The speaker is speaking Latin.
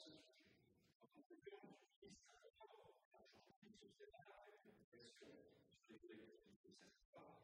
am a vi Linux maintainer sensor audio. L-ha-a-a-a-a-a-a-h-??